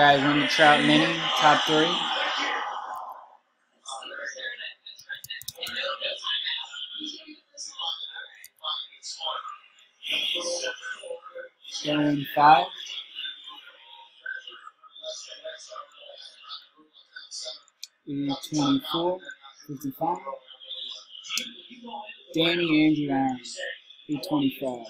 guys win the Trout Mini, top three. Gonna win five. Twenty four, fifty five. Danny Andrew Allen, E twenty five.